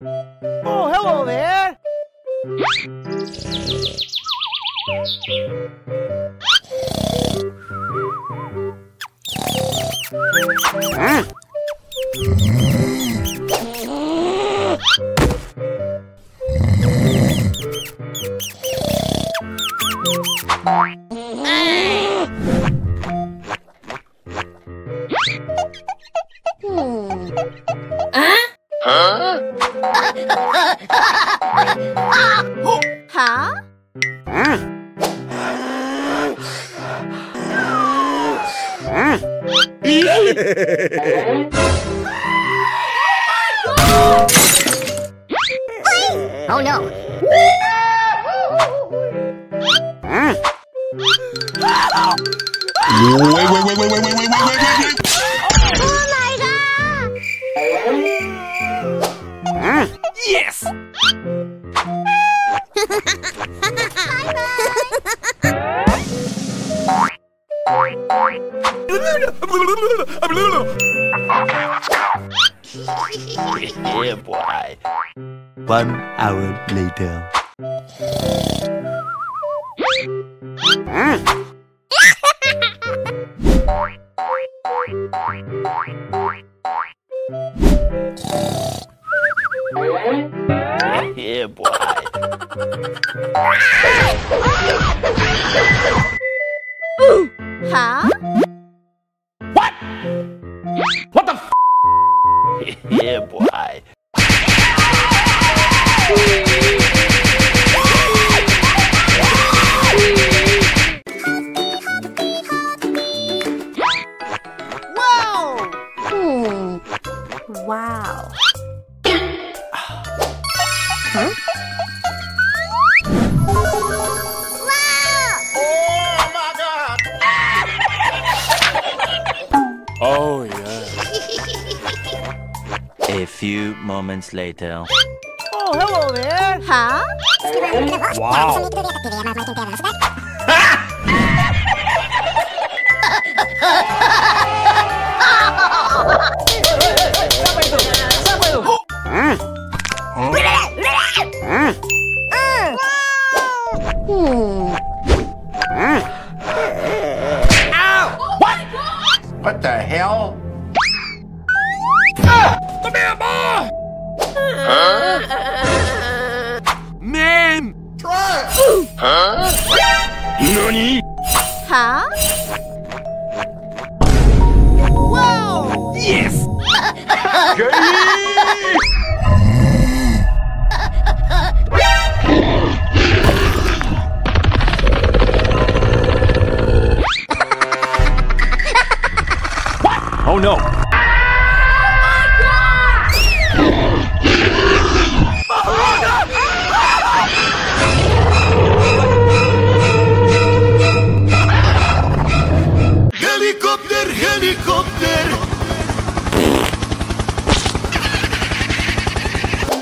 Oh, hello there. Hả? Oh no. Yes! okay, let's go. yeah, boy. One hour later. yeah, boy. Hả? What What the f? yeah, boy. Wow! Hmm. Wow. Huh? Oh yeah. A few moments later. Oh, hello there. Hả? Wow.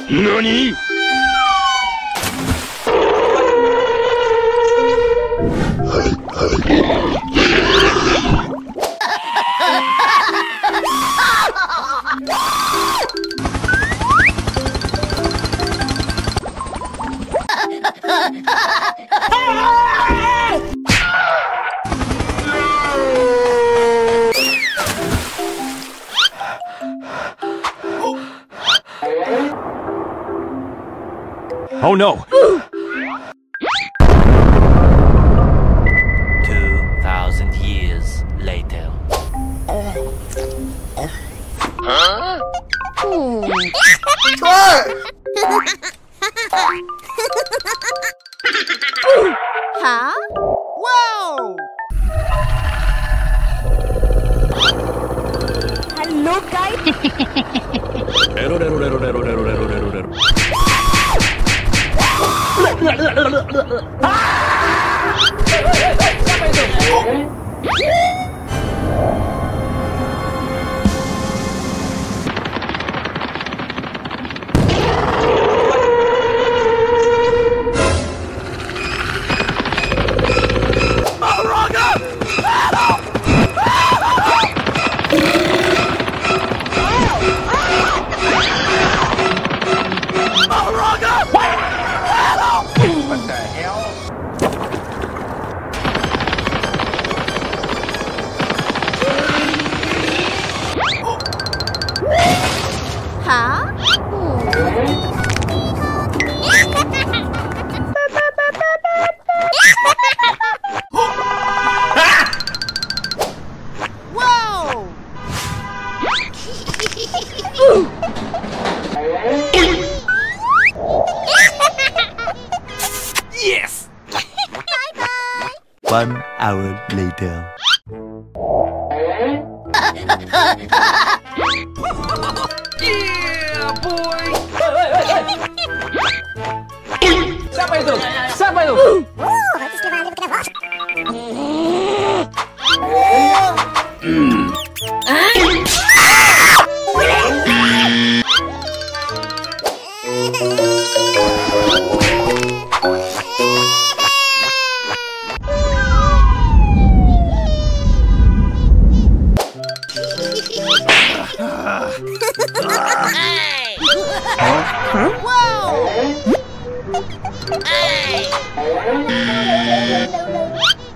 何？はいはい。Oh no. hour later.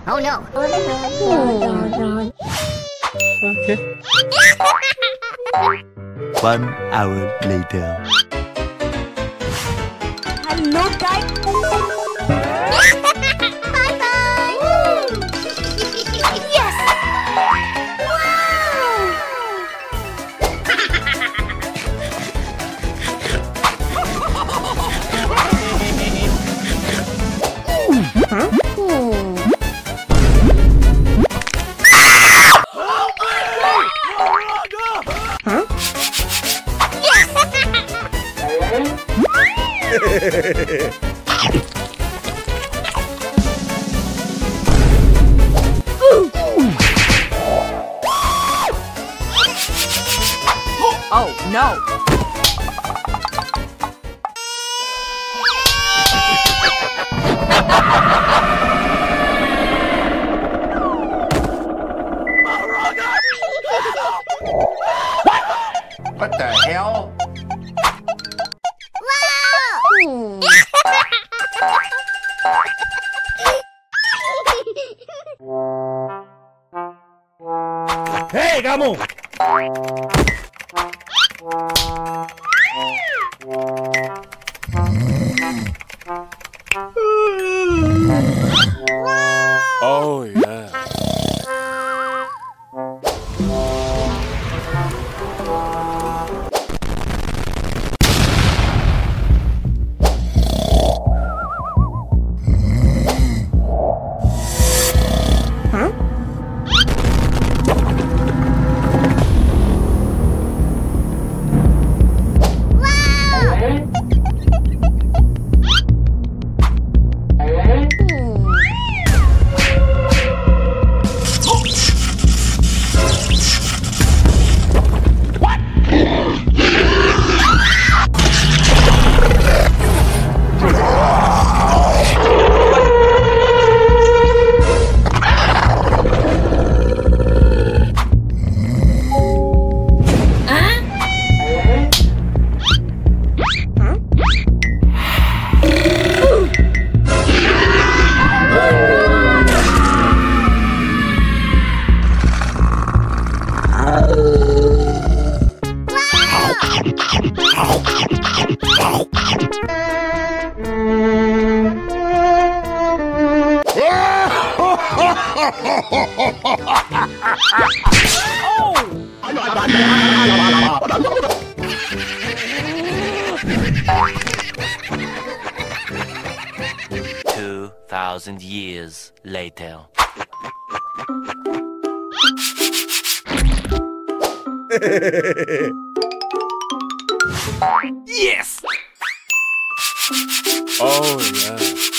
Oh no. Okay. One hour later. Hello, guys. bye Oh, yeah. Two thousand years later. Yes! Oh,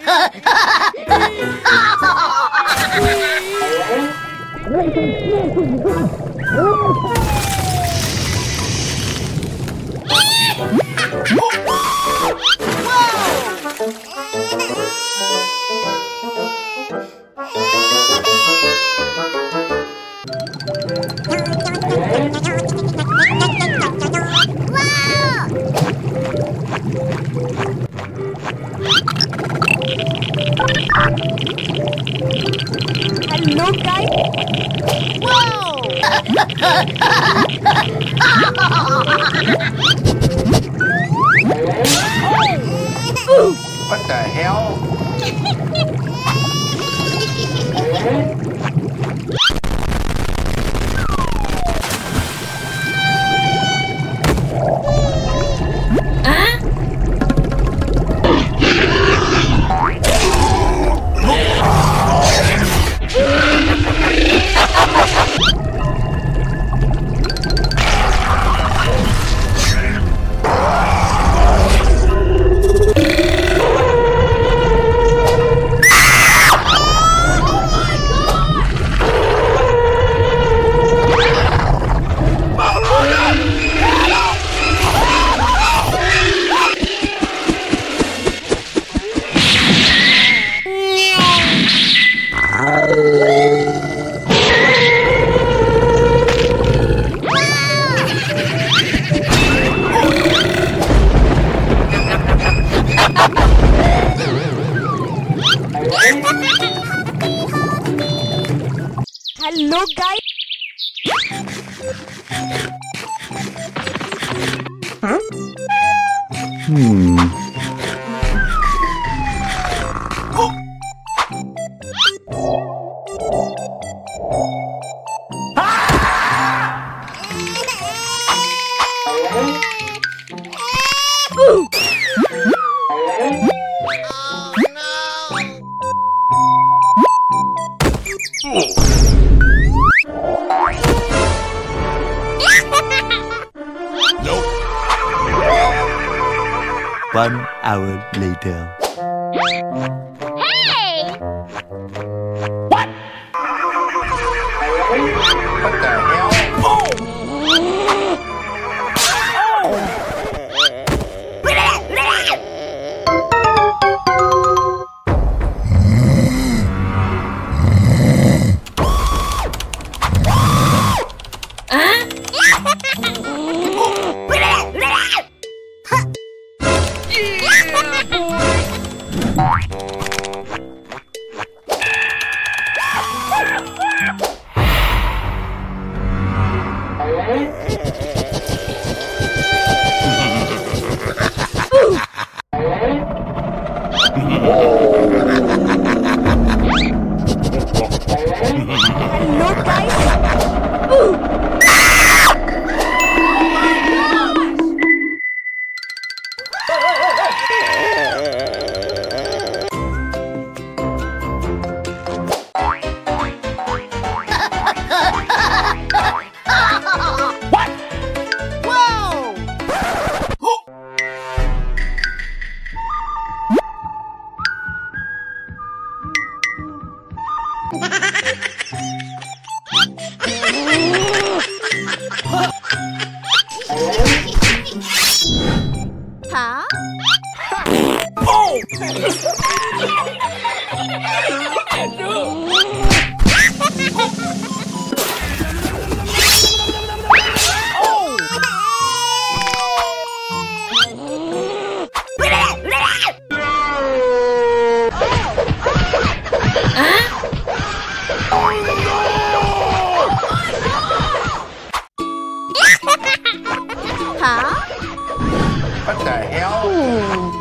Oh, Hello, guys. What Hmm. Nope. One hour later. Hey! What Hả? What the hell?